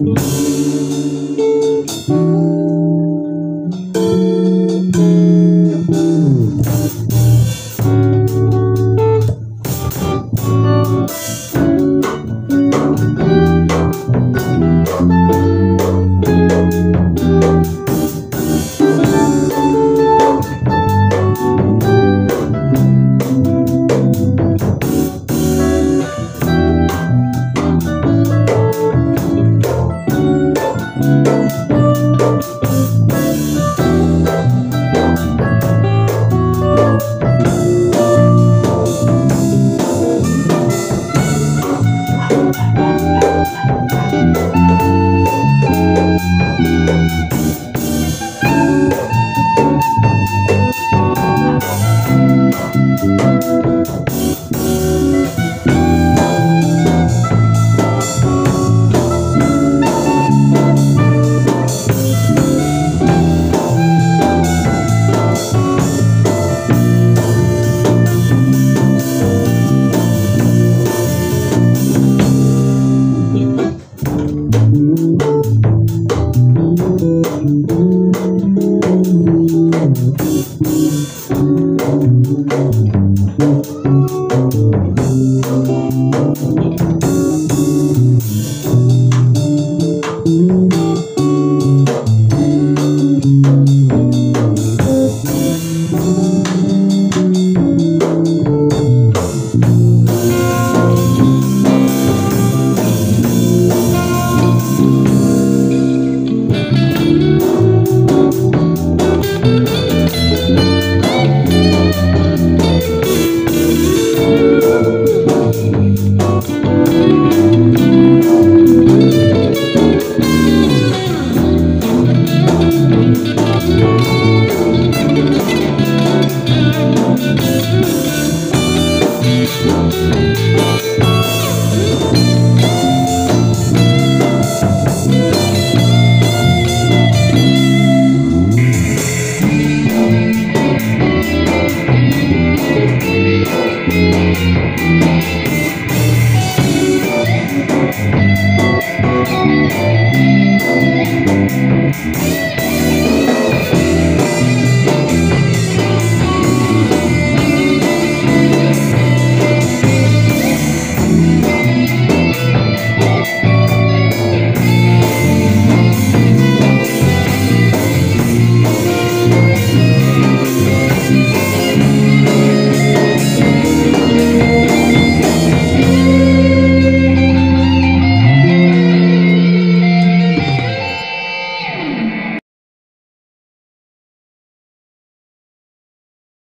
Música Thank Thank you. Thank you.